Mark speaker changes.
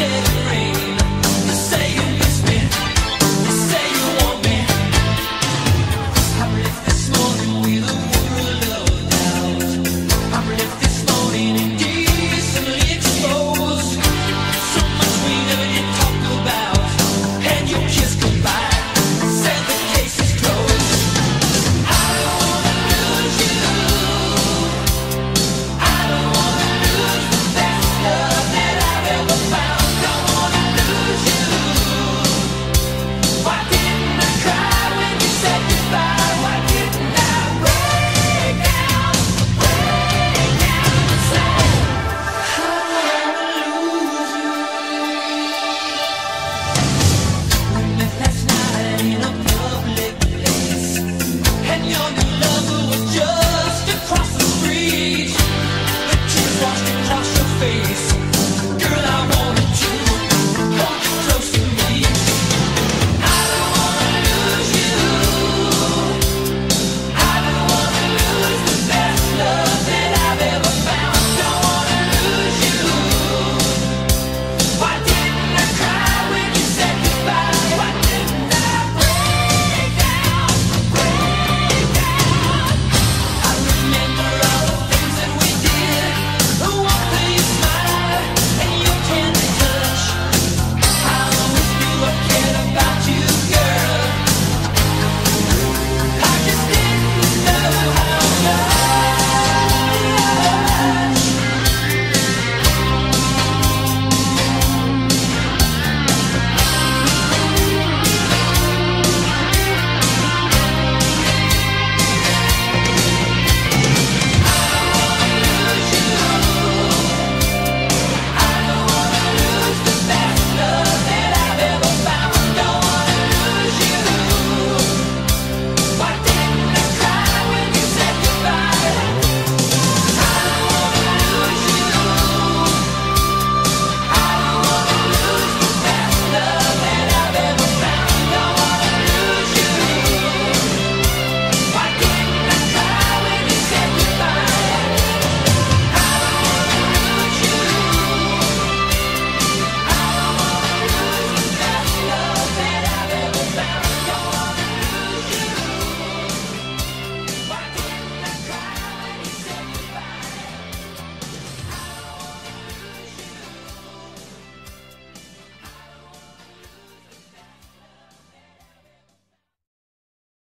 Speaker 1: day.